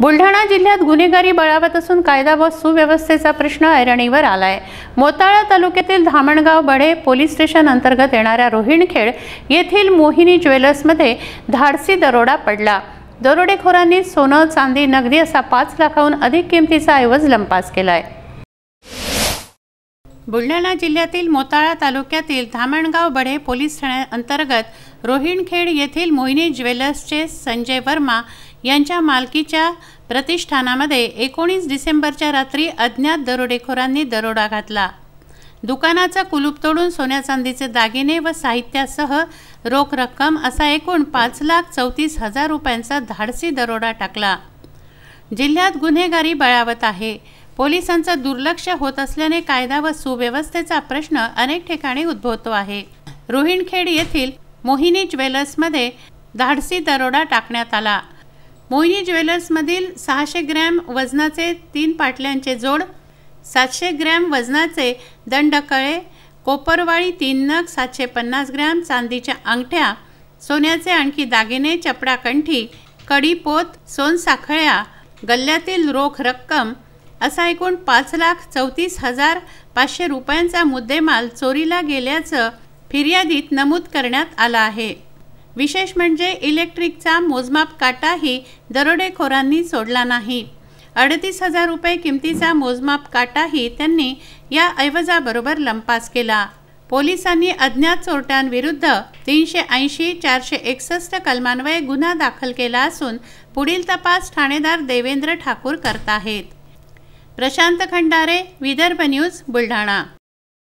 बुलढाणा जिल्ह्यात गुन्हेगारी बळावत असून कायदा व सुव्यवस्थेचा प्रश्न ऐरणीवर आलाय. मोताळा तालुक्यातील धामणगाव बढे पोलीस स्टेशन अंतर्गत येणाऱ्या रोहिणखेड येथील मोहिनी ज्वेलर्समध्ये धाडसी दरोडा पडला. दरोडेखोरांनी सोनं चांदी नगदी असा पाच लाखाहून अधिक किमतीचा ऐवज लंपास केलाय. बुलढाणा जिल्ह्यातील मोताळा तालुक्यातील धामणगाव बढे पोलीस ठाण्याअंतर्गत रोहिणखेड येथील मोहिनी ज्वेलर्सचे संजय वर्मा यांच्या मालकीच्या प्रतिष्ठानामध्ये एकोणीस डिसेंबरच्या रात्री अज्ञात दरोडेखोरांनी दरोडा घातला. दुकानाचा कुलूप तोडून सोन्या चांदीचे दागिने व साहित्यासह रोख रक्कम असा एकूण पाच लाख चौतीस हजार रुपयांचा धाडसी दरोडा टाकला. जिल्ह्यात गुन्हेगारी बळावत आहे. पोलिसांचं दुर्लक्ष होत असल्याने कायदा व सुव्यवस्थेचा प्रश्न अनेक ठिकाणी उद्भवतो आहे. रोहिणखेड येथील मोहिनी ज्वेलर्समध्ये धाडसी दरोडा टाकण्यात आला. मोहिनी ज्वेलर्समधील सहाशे ग्रॅम वजनाचे तीन पाटल्यांचे जोड सातशे ग्रॅम वजनाचे दंडकळे कोपरवाळी तीन नग सातशे पन्नास ग्रॅम चांदीच्या अंगठ्या सोन्याचे आणखी दागिने चपडाकंठी कडीपोत सोनसाखळ्या गल्ल्यातील रोख रक्कम असा एकूण पाच लाख चौतीस हजार पाचशे रुपयांचा मुद्देमाल चोरीला गेल्याचं फिर्यादीत नमूद करण्यात आलं आहे. विशेष म्हणजे इलेक्ट्रिकचा मोजमाप काटाही दरोडेखोरांनी सोडला नाही. अडतीस हजार रुपये किमतीचा मोजमाप काटाही त्यांनी या ऐवजाबरोबर लंपास केला. पोलिसांनी अज्ञात चोरट्यांविरुद्ध तीनशे ऐंशी चारशे एकसष्ट कलमान्वये गुन्हा दाखल केला असून पुढील तपास ठाणेदार देवेंद्र ठाकूर करत आहेत. प्रशांत खंडारे विदर्भ न्यूज बुलढाणा.